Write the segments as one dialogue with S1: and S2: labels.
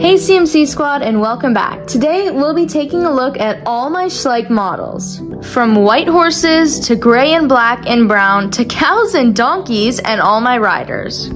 S1: Hey CMC Squad and welcome back. Today we'll be taking a look at all my Schleich models. From white horses to gray and black and brown to cows and donkeys and all my riders.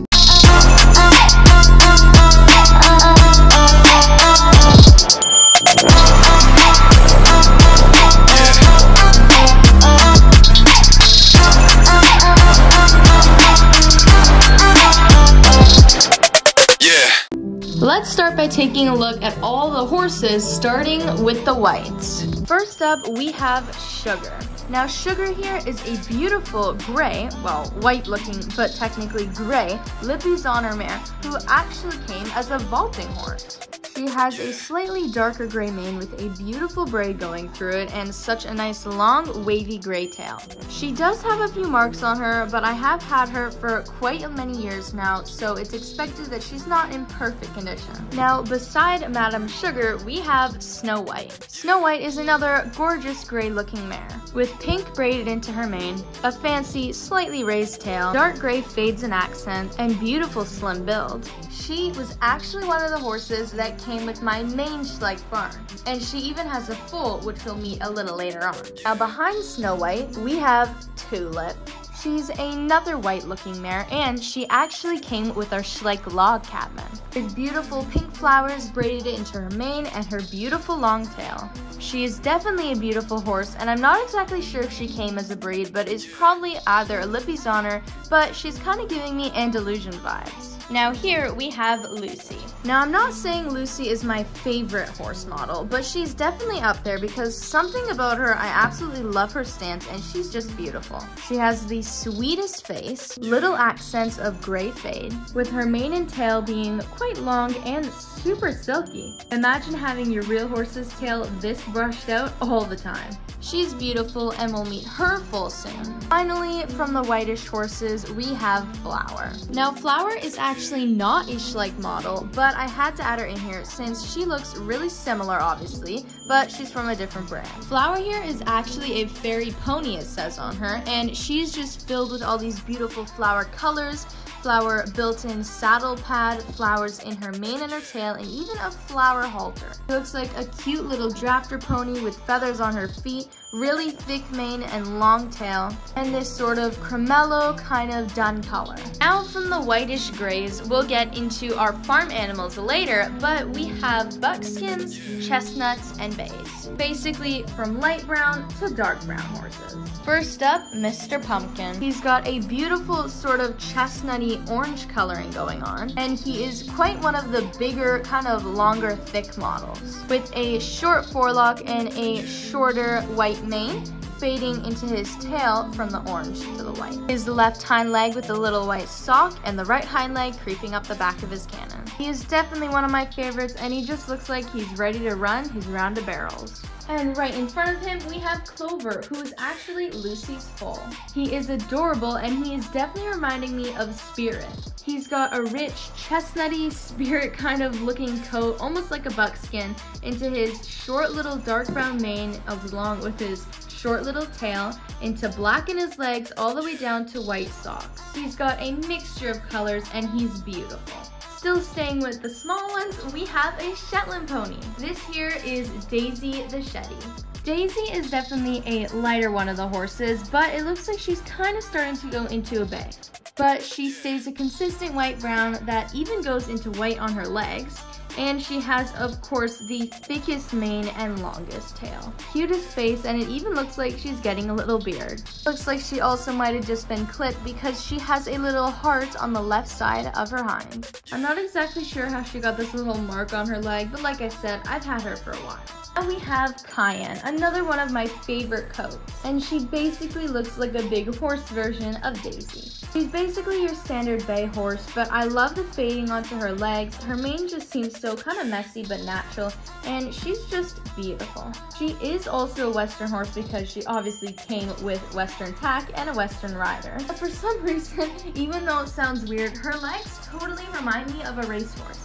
S1: By taking a look at all the horses, starting with the whites. First up, we have Sugar. Now, Sugar here is a beautiful gray, well, white looking, but technically gray, Lipizzaner mare who actually came as a vaulting horse. She has a slightly darker gray mane with a beautiful braid going through it and such a nice long wavy gray tail. She does have a few marks on her, but I have had her for quite a many years now, so it's expected that she's not in perfect condition. Now, beside Madame Sugar, we have Snow White. Snow White is another gorgeous gray looking mare. With pink braided into her mane, a fancy, slightly raised tail, dark gray fades and accent, and beautiful slim build. She was actually one of the horses that came with my main Schleich barn, and she even has a foal, which we'll meet a little later on. Now behind Snow White, we have Tulip. She's another white looking mare and she actually came with our Schleich log cabman. With beautiful pink flowers braided into her mane and her beautiful long tail. She is definitely a beautiful horse and I'm not exactly sure if she came as a breed but is probably either a Lipizzaner but she's kind of giving me Andalusian vibes. Now here we have Lucy. Now I'm not saying Lucy is my favorite horse model, but she's definitely up there because something about her, I absolutely love her stance and she's just beautiful. She has the sweetest face, little accents of gray fade, with her mane and tail being quite long and super silky. Imagine having your real horse's tail this brushed out all the time. She's beautiful and we'll meet her full soon. Finally, from the whitish horses, we have Flower. Now, Flower is actually not a Schleich model, but I had to add her in here since she looks really similar, obviously, but she's from a different brand. Flower here is actually a fairy pony, it says on her, and she's just filled with all these beautiful flower colors, flower built-in saddle pad, flowers in her mane and her tail, and even a flower halter. Looks like a cute little drafter pony with feathers on her feet, really thick mane and long tail, and this sort of cremello kind of dun color. Now from the whitish grays, we'll get into our farm animals later, but we have buckskins, chestnuts, and bays. Basically from light brown to dark brown horses. First up, Mr. Pumpkin. He's got a beautiful sort of chestnutty orange coloring going on, and he is quite one of the bigger, kind of longer, thick models. With a short forelock and a shorter white mane, fading into his tail from the orange to the white. His left hind leg with the little white sock and the right hind leg creeping up the back of his cannon. He is definitely one of my favorites and he just looks like he's ready to run his round of barrels. And right in front of him, we have Clover, who is actually Lucy's foal. He is adorable, and he is definitely reminding me of Spirit. He's got a rich, chestnutty, spirit kind of looking coat, almost like a buckskin, into his short little dark brown mane along with his short little tail, into black in his legs all the way down to white socks. He's got a mixture of colors, and he's beautiful. Still staying with the small ones, we have a Shetland pony. This here is Daisy the Shetty. Daisy is definitely a lighter one of the horses, but it looks like she's kind of starting to go into a bay. But she stays a consistent white brown that even goes into white on her legs, and she has, of course, the thickest mane and longest tail. Cutest face, and it even looks like she's getting a little beard. Looks like she also might have just been clipped because she has a little heart on the left side of her hind. I'm not exactly sure how she got this little mark on her leg, but like I said, I've had her for a while. Now we have Cayenne, another one of my favorite coats, and she basically looks like a big horse version of Daisy. She's basically your standard bay horse, but I love the fading onto her legs. Her mane just seems so kind of messy but natural, and she's just beautiful. She is also a Western horse because she obviously came with Western tack and a Western rider. But for some reason, even though it sounds weird, her legs totally remind me of a racehorse.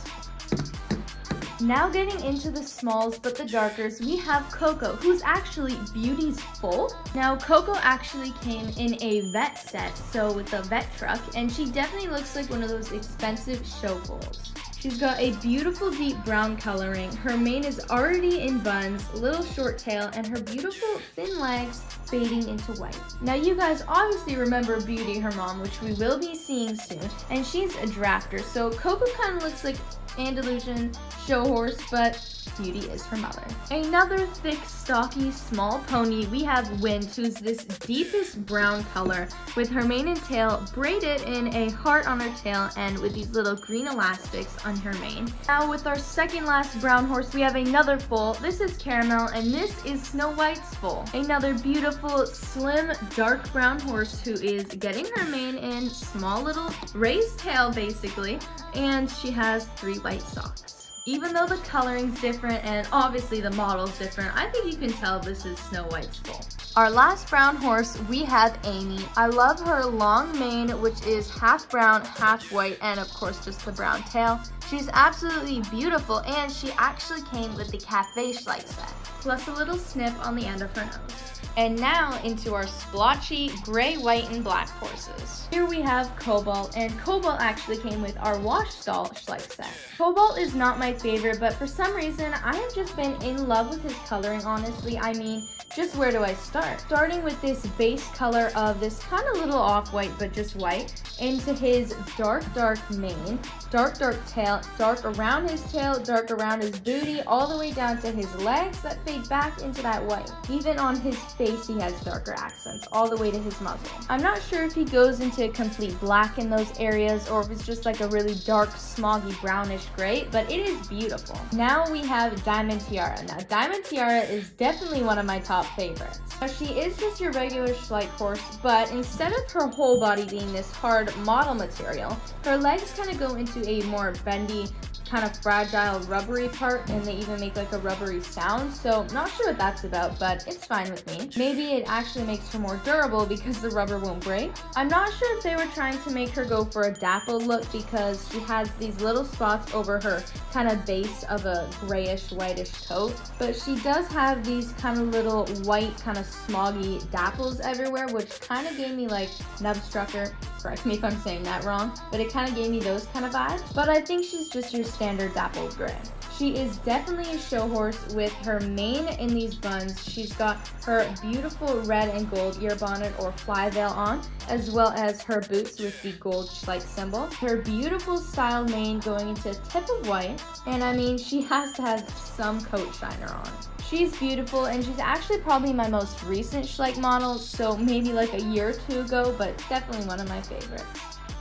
S1: Now getting into the smalls but the darkers, we have Coco, who's actually Beauty's foal. Now Coco actually came in a vet set, so with a vet truck, and she definitely looks like one of those expensive show foals. She's got a beautiful deep brown coloring. Her mane is already in buns, little short tail, and her beautiful thin legs fading into white. Now you guys obviously remember Beauty, her mom, which we will be seeing soon, and she's a drafter. So Coco kind of looks like Andalusian show horse, but Beauty is her mother. Another thick, stocky, small pony, we have Wind, who's this deepest brown color with her mane and tail braided in a heart on her tail and with these little green elastics on her mane. Now with our second last brown horse, we have another foal. This is Caramel and this is Snow White's foal. Another beautiful, slim, dark brown horse who is getting her mane in small little raised tail basically and she has three white socks. Even though the coloring's different and obviously the model's different, I think you can tell this is Snow White's foal. Our last brown horse, we have Amy. I love her long mane, which is half brown, half white, and of course just the brown tail. She's absolutely beautiful, and she actually came with the Cafe Schleich set, plus a little snip on the end of her nose. And now into our splotchy gray, white, and black horses. Here we have Cobalt, and Cobalt actually came with our wash stall Schleich set. Cobalt is not my favorite, but for some reason, I have just been in love with his coloring, honestly. I mean, just where do I start? Starting with this base color of this kind of little off-white, but just white, into his dark, dark mane, dark, dark tail, dark around his tail, dark around his booty, all the way down to his legs that fade back into that white. Even on his face, he has darker accents, all the way to his muzzle. I'm not sure if he goes into complete black in those areas or if it's just like a really dark, smoggy, brownish gray, but it is beautiful. Now we have Diamond Tiara. Now, Diamond Tiara is definitely one of my top favorites. Now, she is just your regular Schleich horse, but instead of her whole body being this hard model material, her legs kind of go into a more bendy, kind of fragile rubbery part and they even make like a rubbery sound so not sure what that's about but it's fine with me. Maybe it actually makes her more durable because the rubber won't break. I'm not sure if they were trying to make her go for a dappled look because she has these little spots over her kind of base of a grayish whitish coat but she does have these kind of little white kind of smoggy dapples everywhere which kind of gave me like Nubstrucker correct me if I'm saying that wrong, but it kind of gave me those kind of vibes. But I think she's just your standard dappled gray. She is definitely a show horse with her mane in these buns. She's got her beautiful red and gold ear bonnet or fly veil on, as well as her boots with the gold like symbol. Her beautiful styled mane going into a tip of white, and I mean, she has to have some coat shiner on. She's beautiful and she's actually probably my most recent Schleich model, so maybe like a year or two ago, but definitely one of my favorites.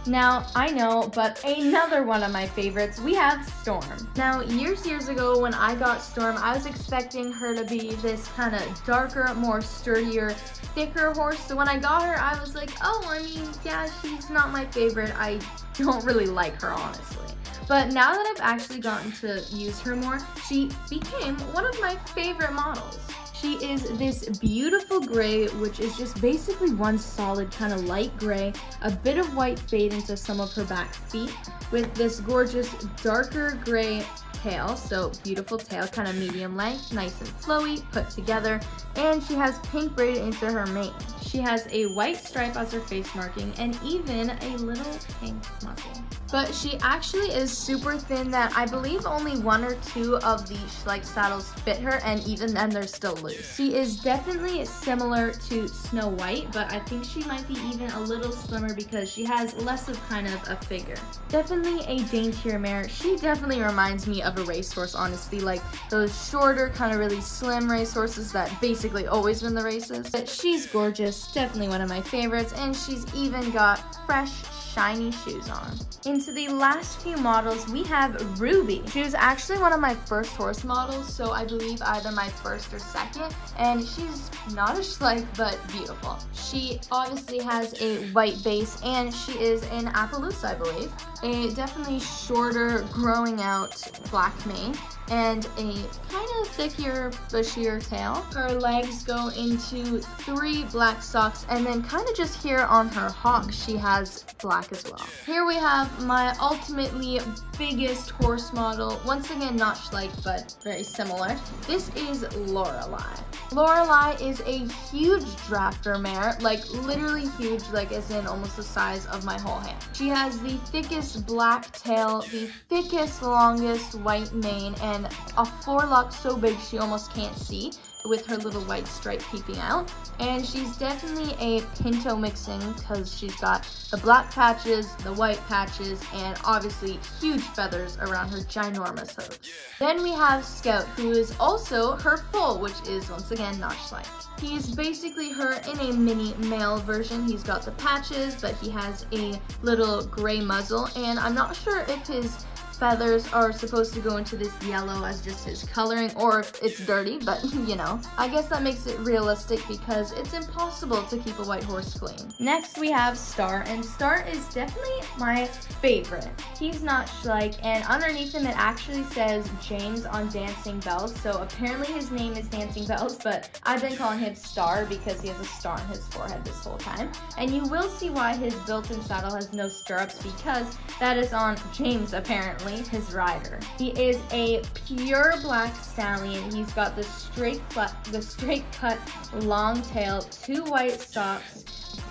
S1: Now, I know, but another one of my favorites, we have Storm. Now, years, years ago when I got Storm, I was expecting her to be this kind of darker, more sturdier, thicker horse. So when I got her, I was like, oh, I mean, yeah, she's not my favorite. I don't really like her, honestly. But now that I've actually gotten to use her more, she became one of my favorite models. She is this beautiful gray, which is just basically one solid kind of light gray, a bit of white fade into some of her back feet, with this gorgeous darker gray tail, so beautiful tail, kind of medium length, nice and flowy, put together, and she has pink braided into her mane. She has a white stripe as her face marking, and even a little pink muzzle but she actually is super thin that I believe only one or two of the like saddles fit her and even then they're still loose. She is definitely similar to Snow White but I think she might be even a little slimmer because she has less of kind of a figure. Definitely a daintier mare. She definitely reminds me of a racehorse honestly like those shorter kind of really slim racehorses that basically always win the races. But she's gorgeous, definitely one of my favorites and she's even got fresh shiny shoes on. Into the last few models, we have Ruby. She was actually one of my first horse models, so I believe either my first or second, and she's not a Schleich, but beautiful. She obviously has a white base, and she is in Appaloosa, I believe. A definitely shorter, growing out black mane and a kind of thickier, bushier tail. Her legs go into three black socks and then kind of just here on her hock she has black black as well. Here we have my ultimately biggest horse model. Once again, not Schleich, but very similar. This is Lorelei. Lorelei is a huge drafter mare, like literally huge, like as in almost the size of my whole hand. She has the thickest black tail, the thickest, longest white mane, and a forelock so big she almost can't see with her little white stripe peeping out. And she's definitely a pinto mixing because she's got the black patches, the white patches, and obviously huge feathers around her ginormous hooves. Then we have Scout, who is also her foal, which is once again not Schleich. He's basically her in a mini male version. He's got the patches, but he has a little gray muzzle, and I'm not sure if his feathers are supposed to go into this yellow as just his coloring or it's dirty, but you know. I guess that makes it realistic because it's impossible to keep a white horse clean. Next we have Star, and Star is definitely my favorite. He's not Schleich, and underneath him it actually says James on Dancing Bells, so apparently his name is Dancing Bells, but I've been calling him Star because he has a star on his forehead this whole time. And you will see why his built-in saddle has no stirrups because that is on James apparently his rider. He is a pure black stallion. He's got the straight cut, the straight cut long tail, two white socks.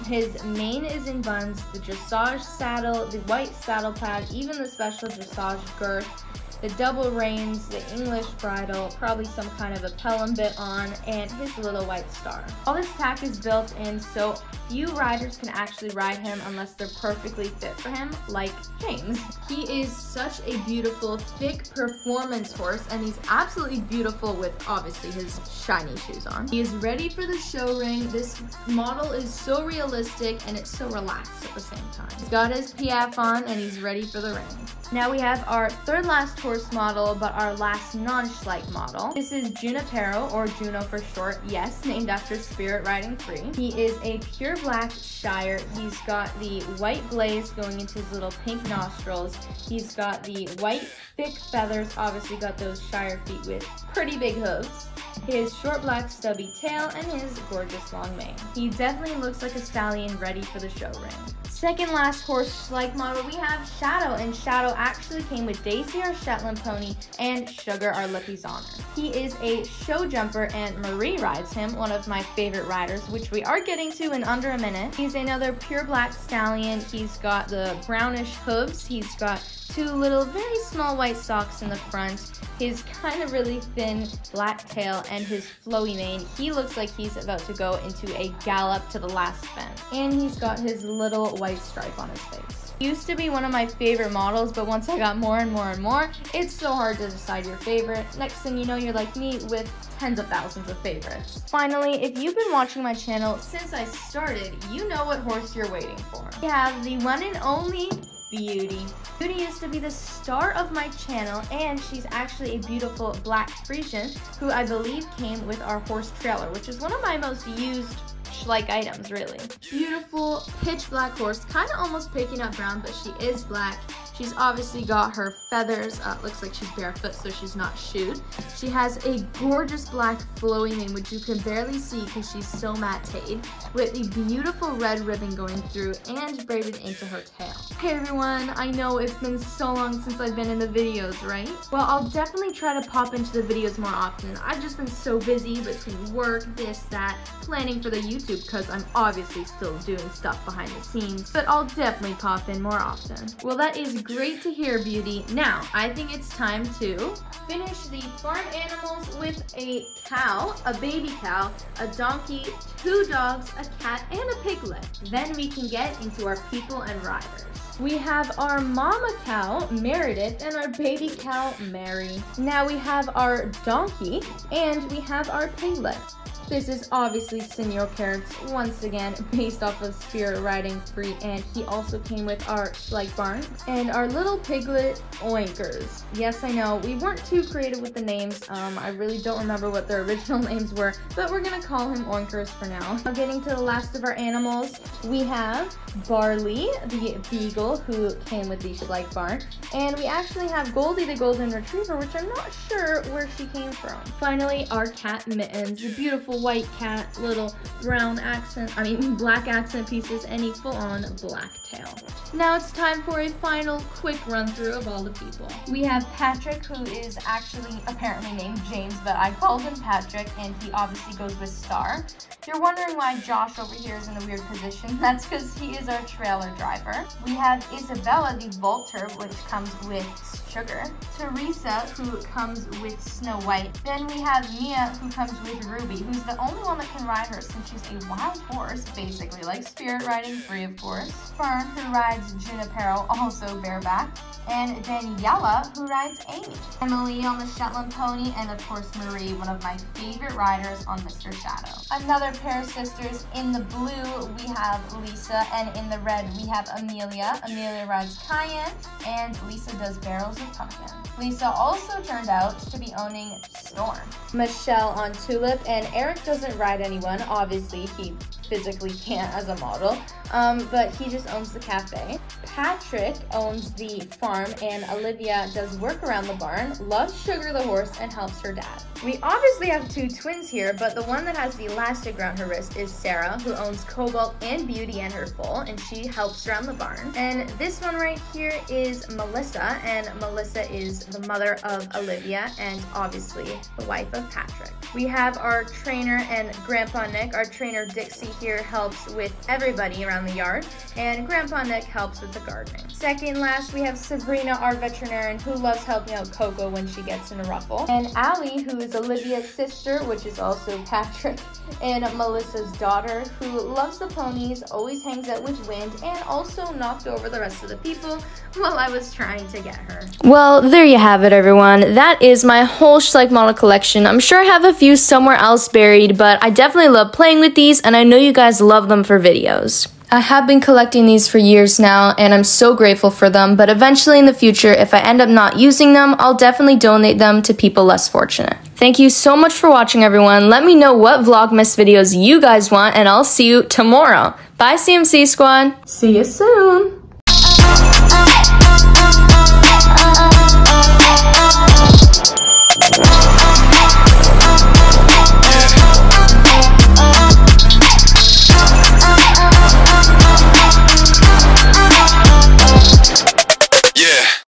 S1: His mane is in buns, the dressage saddle, the white saddle pad, even the special dressage girth the double reins, the English bridle, probably some kind of a Pelham bit on, and his little white star. All this tack is built in so few riders can actually ride him unless they're perfectly fit for him, like James. He is such a beautiful, thick performance horse, and he's absolutely beautiful with, obviously, his shiny shoes on. He is ready for the show ring. This model is so realistic, and it's so relaxed at the same time. He's got his PF on, and he's ready for the ring. Now we have our third last horse model, but our last non-Schleich model. This is Junipero, or Juno for short, yes, named after Spirit Riding Free. He is a pure black Shire. He's got the white glaze going into his little pink nostrils. He's got the white thick feathers, obviously got those Shire feet with pretty big hooves his short black stubby tail, and his gorgeous long mane. He definitely looks like a stallion ready for the show ring. Second last horse-like model, we have Shadow, and Shadow actually came with Daisy, our Shetland pony, and Sugar, our Lipizzaner. He is a show jumper, and Marie rides him, one of my favorite riders, which we are getting to in under a minute. He's another pure black stallion. He's got the brownish hooves. He's got two little, very small white socks in the front his kind of really thin black tail and his flowy mane, he looks like he's about to go into a gallop to the last bend. And he's got his little white stripe on his face. He used to be one of my favorite models, but once I got more and more and more, it's so hard to decide your favorite. Next thing you know, you're like me with tens of thousands of favorites. Finally, if you've been watching my channel since I started, you know what horse you're waiting for. We have the one and only Beauty. Beauty used to be the star of my channel and she's actually a beautiful black Friesian who I believe came with our horse trailer, which is one of my most used like items really. Beautiful pitch black horse, kind of almost picking up brown, but she is black. She's obviously got her feathers. Uh, looks like she's barefoot, so she's not shoed. She has a gorgeous black flowing mane, which you can barely see because she's so matte with a beautiful red ribbon going through and braided into her tail. Hey everyone, I know it's been so long since I've been in the videos, right? Well, I'll definitely try to pop into the videos more often. I've just been so busy between work, this, that, planning for the YouTube because I'm obviously still doing stuff behind the scenes, but I'll definitely pop in more often. Well, that is great to hear, Beauty. Now, I think it's time to finish the farm animals with a cow, a baby cow, a donkey, two dogs, a cat, and a piglet. Then we can get into our people and riders. We have our mama cow, Meredith, and our baby cow, Mary. Now we have our donkey, and we have our piglet. This is obviously Señor Carrots, once again, based off of Spirit Riding Free, and he also came with our like barn and our little piglet oinkers. Yes, I know, we weren't too creative with the names. Um, I really don't remember what their original names were, but we're gonna call him oinkers for now. Now getting to the last of our animals, we have Barley, the beagle, who came with the Schleich barn, and we actually have Goldie, the golden retriever, which I'm not sure where she came from. Finally, our cat Mittens, the beautiful white cat, little brown accent, I mean black accent pieces, and a full-on black tail. Now it's time for a final quick run through of all the people. We have Patrick, who is actually apparently named James, but I called him Patrick, and he obviously goes with Star. You're wondering why Josh over here is in a weird position, that's because he is our trailer driver. We have Isabella, the vaulter, which comes with Sugar. Teresa, who comes with Snow White. Then we have Mia, who comes with Ruby, who's the only one that can ride her since she's a wild horse, basically, like spirit riding free, of course. Fern, who rides Junipero, also bareback. And Daniela, who rides Amy. Emily on the Shetland pony, and of course Marie, one of my favorite riders on Mr. Shadow. Another pair of sisters. In the blue, we have Lisa, and in the red, we have Amelia. Amelia rides Cayenne, and Lisa does barrels of pumpkin. Lisa also turned out to be owning Storm. Michelle on Tulip, and Eric doesn't ride anyone. Obviously, he physically can't as a model, um, but he just owns the cafe. Patrick owns the farm, and Olivia does work around the barn, loves Sugar the horse, and helps her dad. We obviously have two twins here, but the one that has the elastic around her wrist is Sarah, who owns Cobalt and Beauty and her foal, and she helps around the barn. And this one right here is Melissa, and Melissa is the mother of Olivia, and obviously the wife of Patrick. We have our trainer and Grandpa Nick. Our trainer Dixie here helps with everybody around the yard, and Grandpa Nick helps with the gardening. Second last, we have Sabrina, our veterinarian, who loves helping out Coco when she gets in a ruffle. And Allie, who is Olivia's sister, which is also Patrick, and Melissa's daughter, who loves the ponies, always hangs out with Wind, and also knocked over the rest of the people while I was trying to get her.
S2: Well, there you have it, everyone. That is my whole Schleich model collection. I'm sure I have a few somewhere else buried, but I definitely love playing with these, and I know you guys love them for videos. I have been collecting these for years now, and I'm so grateful for them, but eventually in the future, if I end up not using them, I'll definitely donate them to people less fortunate. Thank you so much for watching, everyone. Let me know what Vlogmas videos you guys want, and I'll see you tomorrow. Bye, CMC Squad!
S1: See you soon!